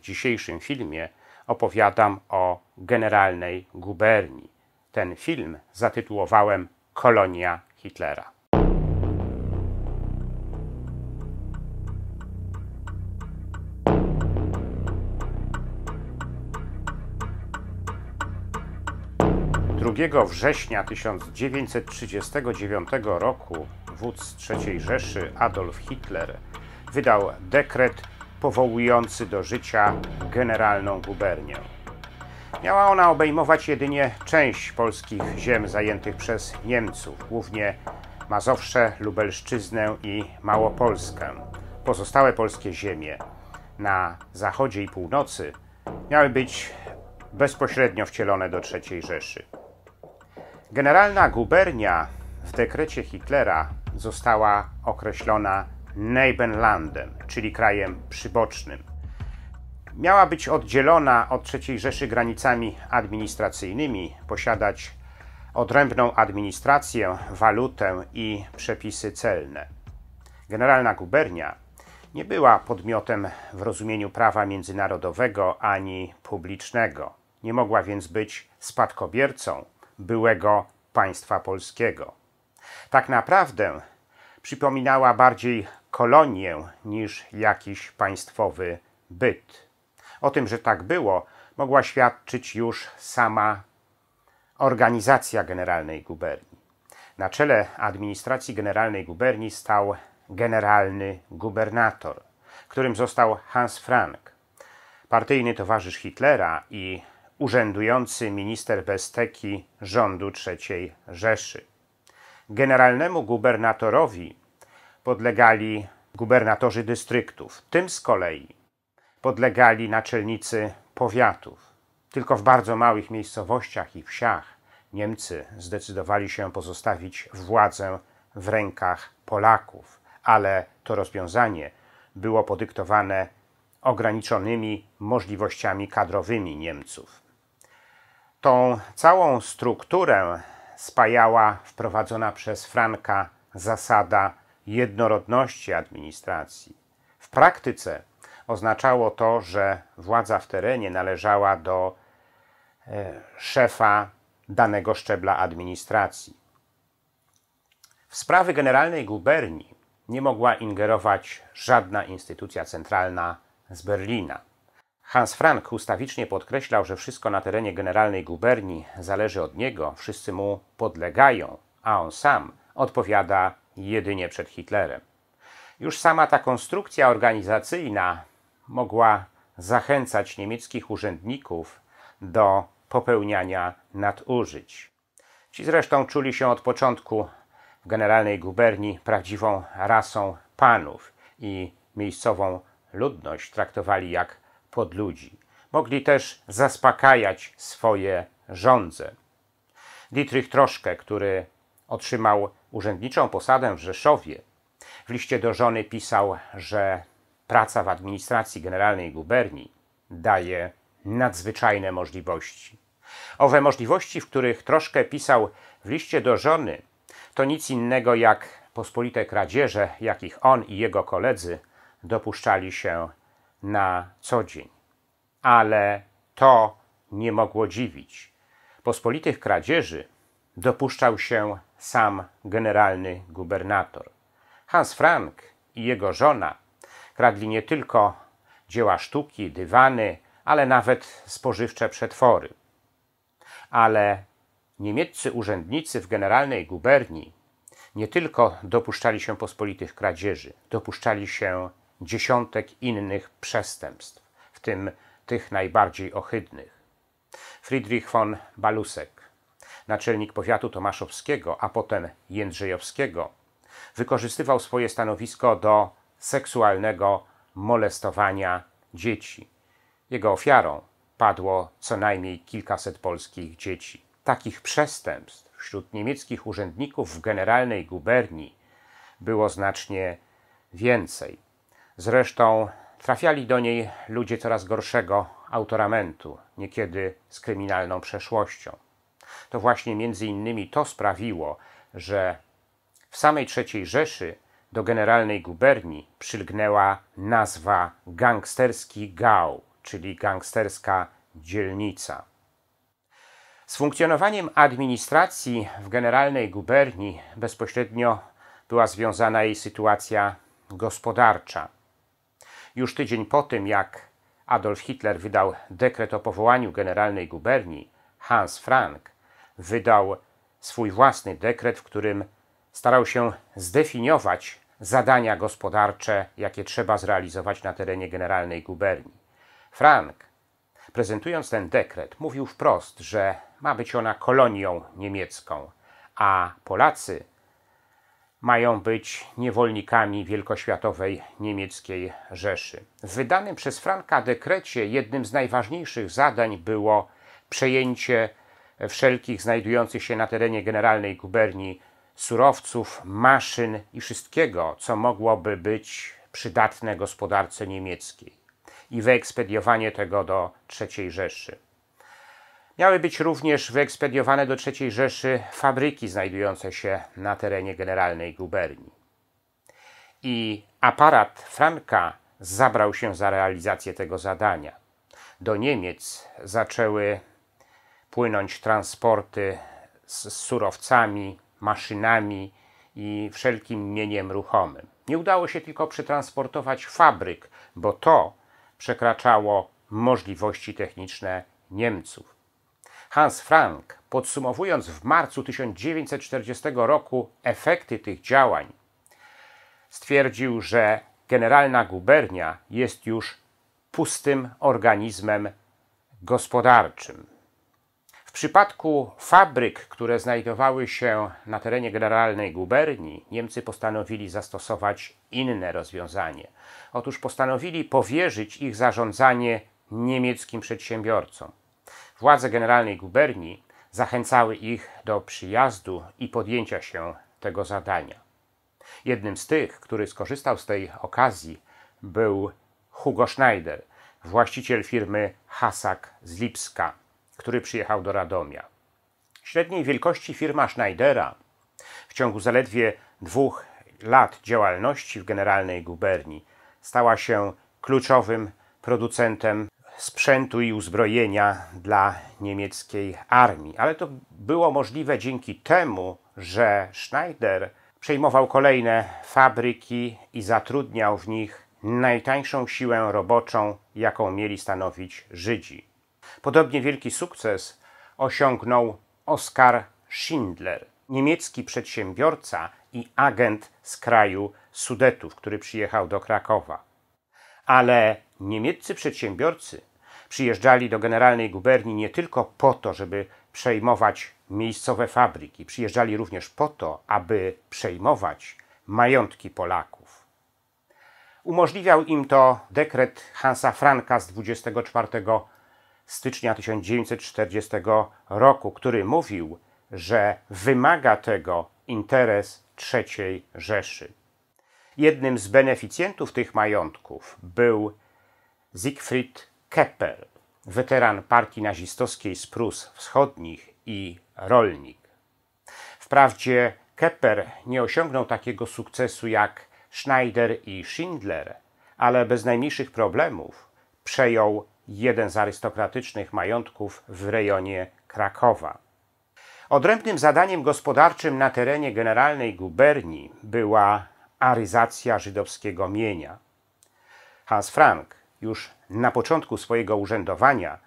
W dzisiejszym filmie opowiadam o generalnej guberni. Ten film zatytułowałem Kolonia Hitlera. Drugiego września 1939 roku wódz III Rzeszy Adolf Hitler wydał dekret powołujący do życia generalną gubernię. Miała ona obejmować jedynie część polskich ziem zajętych przez Niemców, głównie Mazowsze, Lubelszczyznę i Małopolskę. Pozostałe polskie ziemie na zachodzie i północy miały być bezpośrednio wcielone do III Rzeszy. Generalna gubernia w dekrecie Hitlera została określona Nebenlandem, czyli krajem przybocznym. Miała być oddzielona od III Rzeszy granicami administracyjnymi, posiadać odrębną administrację, walutę i przepisy celne. Generalna gubernia nie była podmiotem w rozumieniu prawa międzynarodowego ani publicznego. Nie mogła więc być spadkobiercą byłego państwa polskiego. Tak naprawdę przypominała bardziej kolonię niż jakiś państwowy byt. O tym, że tak było, mogła świadczyć już sama organizacja Generalnej Guberni. Na czele administracji Generalnej Guberni stał generalny gubernator, którym został Hans Frank, partyjny towarzysz Hitlera i urzędujący minister Besteki rządu III Rzeszy. Generalnemu gubernatorowi podlegali gubernatorzy dystryktów, tym z kolei podlegali naczelnicy powiatów. Tylko w bardzo małych miejscowościach i wsiach Niemcy zdecydowali się pozostawić władzę w rękach Polaków, ale to rozwiązanie było podyktowane ograniczonymi możliwościami kadrowymi Niemców. Tą całą strukturę spajała wprowadzona przez Franka zasada jednorodności administracji. W praktyce oznaczało to, że władza w terenie należała do e, szefa danego szczebla administracji. W sprawy generalnej guberni nie mogła ingerować żadna instytucja centralna z Berlina. Hans Frank ustawicznie podkreślał, że wszystko na terenie generalnej guberni zależy od niego, wszyscy mu podlegają, a on sam odpowiada jedynie przed Hitlerem. Już sama ta konstrukcja organizacyjna mogła zachęcać niemieckich urzędników do popełniania nadużyć. Ci zresztą czuli się od początku w generalnej guberni prawdziwą rasą panów i miejscową ludność traktowali jak pod ludzi. Mogli też zaspokajać swoje żądze. Dietrich Troszkę, który otrzymał urzędniczą posadę w Rzeszowie, w liście do żony pisał, że praca w administracji generalnej guberni daje nadzwyczajne możliwości. Owe możliwości, w których troszkę pisał w liście do żony, to nic innego jak pospolite kradzieże, jakich on i jego koledzy dopuszczali się na co dzień. Ale to nie mogło dziwić. Pospolitych kradzieży dopuszczał się sam generalny gubernator. Hans Frank i jego żona kradli nie tylko dzieła sztuki, dywany, ale nawet spożywcze przetwory. Ale niemieccy urzędnicy w generalnej guberni nie tylko dopuszczali się pospolitych kradzieży, dopuszczali się dziesiątek innych przestępstw, w tym tych najbardziej ohydnych. Friedrich von Balusek, naczelnik powiatu tomaszowskiego, a potem jędrzejowskiego, wykorzystywał swoje stanowisko do seksualnego molestowania dzieci. Jego ofiarą padło co najmniej kilkaset polskich dzieci. Takich przestępstw wśród niemieckich urzędników w generalnej guberni było znacznie więcej. Zresztą trafiali do niej ludzie coraz gorszego autoramentu, niekiedy z kryminalną przeszłością. To właśnie między innymi to sprawiło, że w samej III Rzeszy do generalnej guberni przylgnęła nazwa gangsterski Gał, czyli gangsterska dzielnica. Z funkcjonowaniem administracji w generalnej guberni bezpośrednio była związana jej sytuacja gospodarcza. Już tydzień po tym, jak Adolf Hitler wydał dekret o powołaniu generalnej guberni, Hans Frank wydał swój własny dekret, w którym starał się zdefiniować zadania gospodarcze, jakie trzeba zrealizować na terenie generalnej guberni. Frank, prezentując ten dekret, mówił wprost, że ma być ona kolonią niemiecką, a Polacy mają być niewolnikami wielkoświatowej niemieckiej Rzeszy. W wydanym przez Franka dekrecie jednym z najważniejszych zadań było przejęcie wszelkich znajdujących się na terenie generalnej guberni surowców, maszyn i wszystkiego, co mogłoby być przydatne gospodarce niemieckiej i wyekspediowanie tego do III Rzeszy. Miały być również wyekspediowane do III Rzeszy fabryki znajdujące się na terenie generalnej guberni. I aparat Franka zabrał się za realizację tego zadania. Do Niemiec zaczęły płynąć transporty z surowcami, maszynami i wszelkim mieniem ruchomym. Nie udało się tylko przetransportować fabryk, bo to przekraczało możliwości techniczne Niemców. Hans Frank, podsumowując w marcu 1940 roku efekty tych działań, stwierdził, że generalna gubernia jest już pustym organizmem gospodarczym. W przypadku fabryk, które znajdowały się na terenie generalnej guberni, Niemcy postanowili zastosować inne rozwiązanie. Otóż postanowili powierzyć ich zarządzanie niemieckim przedsiębiorcom. Władze generalnej guberni zachęcały ich do przyjazdu i podjęcia się tego zadania. Jednym z tych, który skorzystał z tej okazji, był Hugo Schneider, właściciel firmy Hasak z Lipska, który przyjechał do Radomia. Średniej wielkości firma Schneidera w ciągu zaledwie dwóch lat działalności w generalnej guberni stała się kluczowym producentem sprzętu i uzbrojenia dla niemieckiej armii. Ale to było możliwe dzięki temu, że Schneider przejmował kolejne fabryki i zatrudniał w nich najtańszą siłę roboczą, jaką mieli stanowić Żydzi. Podobnie wielki sukces osiągnął Oskar Schindler, niemiecki przedsiębiorca i agent z kraju Sudetów, który przyjechał do Krakowa. Ale niemieccy przedsiębiorcy przyjeżdżali do generalnej guberni nie tylko po to, żeby przejmować miejscowe fabryki, przyjeżdżali również po to, aby przejmować majątki Polaków. Umożliwiał im to dekret Hansa Franka z 24 stycznia 1940 roku, który mówił, że wymaga tego interes III Rzeszy. Jednym z beneficjentów tych majątków był Siegfried Kepper, weteran partii nazistowskiej z Prus Wschodnich i rolnik. Wprawdzie Kepper nie osiągnął takiego sukcesu jak Schneider i Schindler, ale bez najmniejszych problemów przejął jeden z arystokratycznych majątków w rejonie Krakowa. Odrębnym zadaniem gospodarczym na terenie generalnej guberni była aryzacja żydowskiego mienia. Hans Frank już na początku swojego urzędowania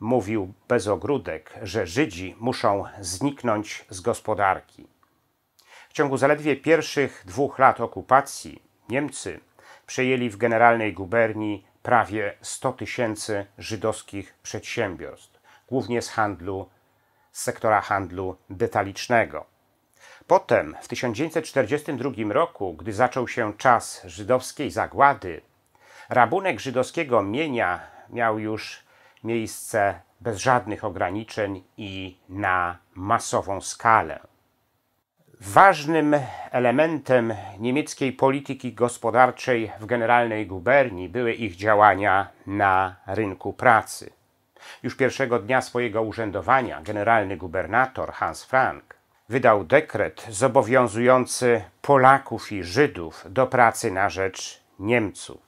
mówił bez ogródek, że Żydzi muszą zniknąć z gospodarki. W ciągu zaledwie pierwszych dwóch lat okupacji Niemcy przejęli w generalnej guberni prawie 100 tysięcy żydowskich przedsiębiorstw, głównie z handlu, z sektora handlu detalicznego. Potem, w 1942 roku, gdy zaczął się czas żydowskiej zagłady, rabunek żydowskiego mienia miał już miejsce bez żadnych ograniczeń i na masową skalę. Ważnym elementem niemieckiej polityki gospodarczej w generalnej guberni były ich działania na rynku pracy. Już pierwszego dnia swojego urzędowania generalny gubernator Hans Frank wydał dekret zobowiązujący Polaków i Żydów do pracy na rzecz Niemców.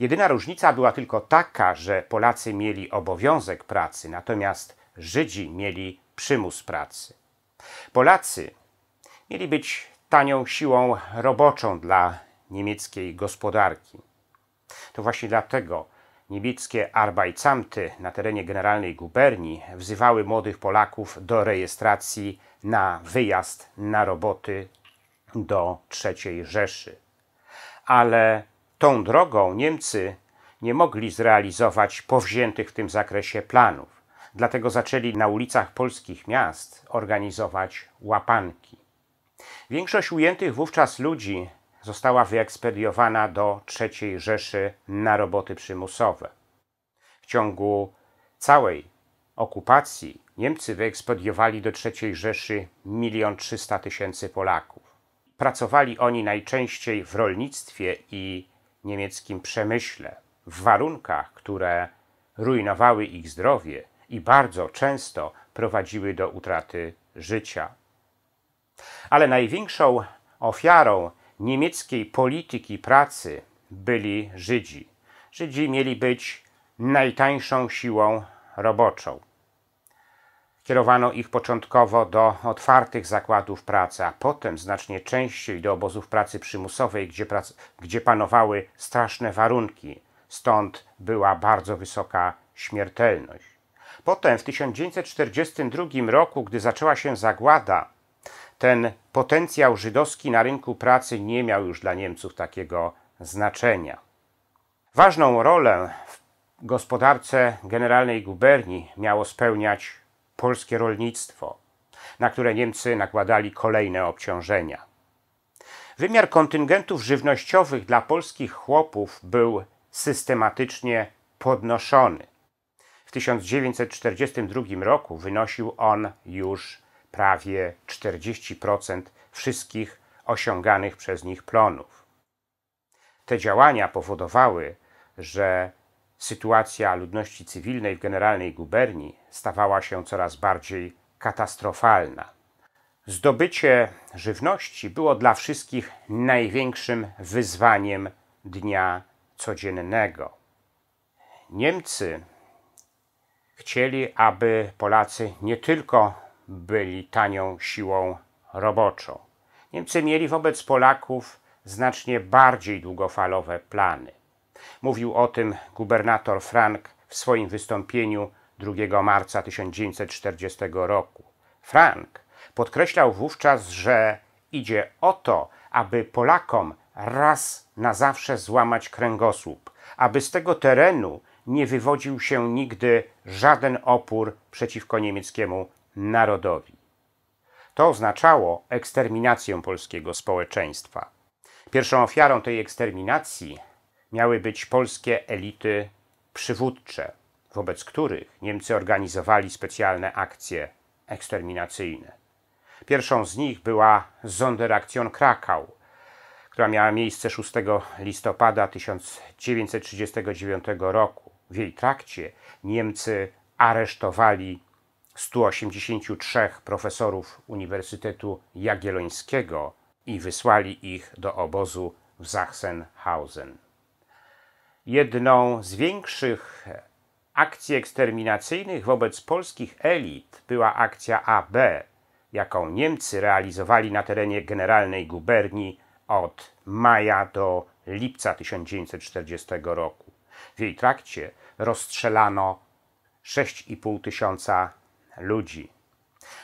Jedyna różnica była tylko taka, że Polacy mieli obowiązek pracy, natomiast Żydzi mieli przymus pracy. Polacy mieli być tanią siłą roboczą dla niemieckiej gospodarki. To właśnie dlatego niemieckie Arbeitsamty na terenie generalnej guberni wzywały młodych Polaków do rejestracji na wyjazd na roboty do III Rzeszy. Ale tą drogą Niemcy nie mogli zrealizować powziętych w tym zakresie planów. Dlatego zaczęli na ulicach polskich miast organizować łapanki. Większość ujętych wówczas ludzi została wyekspediowana do III Rzeszy na roboty przymusowe. W ciągu całej okupacji Niemcy wyekspediowali do III Rzeszy milion trzysta tysięcy Polaków. Pracowali oni najczęściej w rolnictwie i niemieckim przemyśle, w warunkach, które rujnowały ich zdrowie i bardzo często prowadziły do utraty życia. Ale największą ofiarą niemieckiej polityki pracy byli Żydzi. Żydzi mieli być najtańszą siłą roboczą. Kierowano ich początkowo do otwartych zakładów pracy, a potem znacznie częściej do obozów pracy przymusowej, gdzie, prac gdzie panowały straszne warunki. Stąd była bardzo wysoka śmiertelność. Potem w 1942 roku, gdy zaczęła się zagłada, ten potencjał żydowski na rynku pracy nie miał już dla Niemców takiego znaczenia. Ważną rolę w gospodarce generalnej guberni miało spełniać polskie rolnictwo, na które Niemcy nakładali kolejne obciążenia. Wymiar kontyngentów żywnościowych dla polskich chłopów był systematycznie podnoszony. W 1942 roku wynosił on już prawie 40% wszystkich osiąganych przez nich plonów. Te działania powodowały, że sytuacja ludności cywilnej w generalnej guberni stawała się coraz bardziej katastrofalna. Zdobycie żywności było dla wszystkich największym wyzwaniem dnia codziennego. Niemcy chcieli, aby Polacy nie tylko byli tanią siłą roboczą. Niemcy mieli wobec Polaków znacznie bardziej długofalowe plany. Mówił o tym gubernator Frank w swoim wystąpieniu 2 marca 1940 roku. Frank podkreślał wówczas, że idzie o to, aby Polakom raz na zawsze złamać kręgosłup, aby z tego terenu nie wywodził się nigdy żaden opór przeciwko niemieckiemu narodowi. To oznaczało eksterminację polskiego społeczeństwa. Pierwszą ofiarą tej eksterminacji miały być polskie elity przywódcze, wobec których Niemcy organizowali specjalne akcje eksterminacyjne. Pierwszą z nich była Sonderaktion Krakau, która miała miejsce 6 listopada 1939 roku. W jej trakcie Niemcy aresztowali 183 profesorów Uniwersytetu Jagiellońskiego i wysłali ich do obozu w Sachsenhausen. Jedną z większych akcji eksterminacyjnych wobec polskich elit była akcja AB, jaką Niemcy realizowali na terenie generalnej guberni od maja do lipca 1940 roku. W jej trakcie rozstrzelano 6,5 tysiąca ludzi.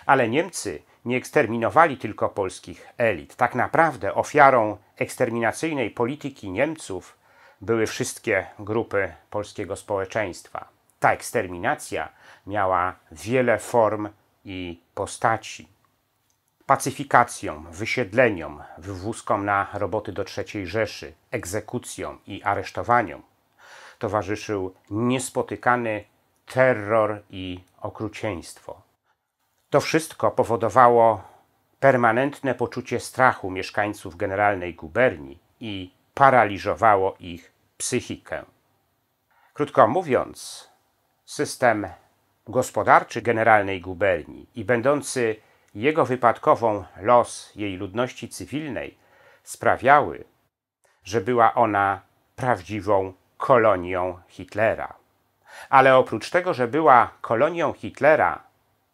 Ale Niemcy nie eksterminowali tylko polskich elit. Tak naprawdę ofiarą eksterminacyjnej polityki Niemców były wszystkie grupy polskiego społeczeństwa. Ta eksterminacja miała wiele form i postaci. Pacyfikacją, wysiedleniom, wywózkom na roboty do III Rzeszy, egzekucjom i aresztowaniom towarzyszył niespotykany terror i okrucieństwo. To wszystko powodowało permanentne poczucie strachu mieszkańców generalnej guberni i paraliżowało ich psychikę. Krótko mówiąc, system gospodarczy generalnej guberni i będący jego wypadkową los jej ludności cywilnej sprawiały, że była ona prawdziwą kolonią Hitlera. Ale oprócz tego, że była kolonią Hitlera,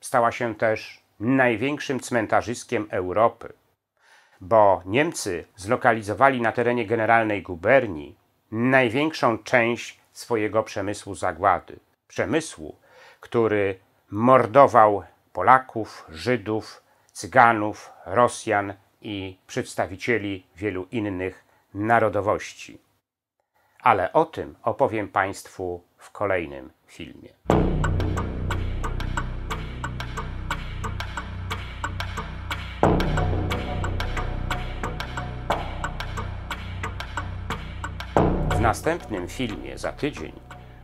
stała się też największym cmentarzyskiem Europy, bo Niemcy zlokalizowali na terenie generalnej guberni największą część swojego przemysłu zagłady. Przemysłu, który mordował Polaków, Żydów, Cyganów, Rosjan i przedstawicieli wielu innych narodowości. Ale o tym opowiem Państwu w kolejnym filmie. W następnym filmie za tydzień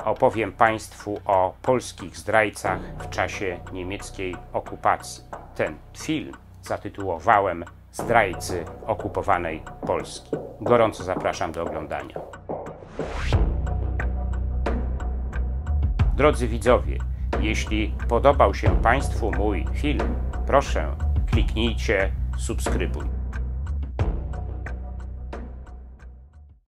opowiem Państwu o polskich zdrajcach w czasie niemieckiej okupacji. Ten film zatytułowałem Zdrajcy okupowanej Polski. Gorąco zapraszam do oglądania. Drodzy widzowie, jeśli podobał się Państwu mój film, proszę kliknijcie subskrybuj.